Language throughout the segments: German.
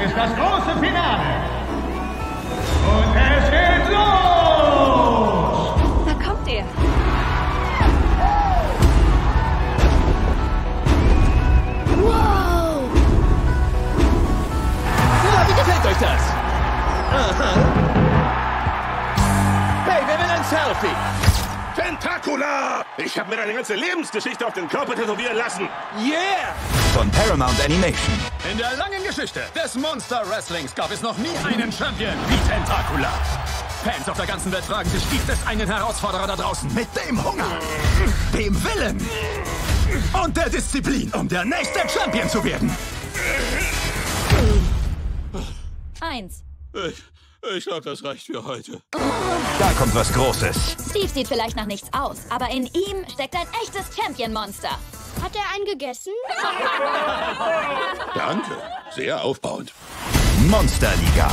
ist das große Finale. Und es geht los! Da kommt er. Wow! Na, wie gefällt euch das? Aha. Hey, wer will ein Selfie? Tentacula! Ich habe mir deine ganze Lebensgeschichte auf den Körper tätowieren lassen. Yeah! Von Paramount Animation. In der langen Geschichte des Monster Wrestlings gab es noch nie einen Champion wie Tentacula. Fans auf der ganzen Welt fragen sich, gibt es einen Herausforderer da draußen mit dem Hunger, dem Willen und der Disziplin, um der nächste Champion zu werden? Eins. Ich, ich glaube, das reicht für heute. Da kommt was Großes. Steve sieht vielleicht nach nichts aus, aber in ihm steckt ein echtes Champion-Monster. Hat er einen gegessen? Danke. Sehr aufbauend. Monsterliga.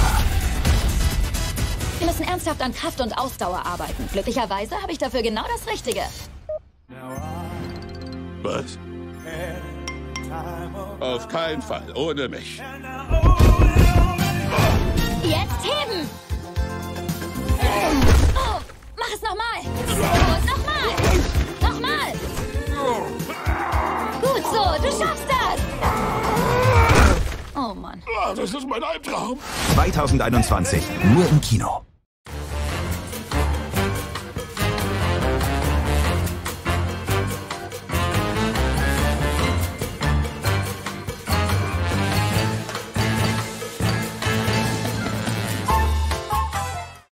Wir müssen ernsthaft an Kraft und Ausdauer arbeiten. Glücklicherweise habe ich dafür genau das Richtige. Was? Auf keinen Fall. Ohne mich. Mann. Ah, das ist mein Albtraum. 2021. Nur im Kino.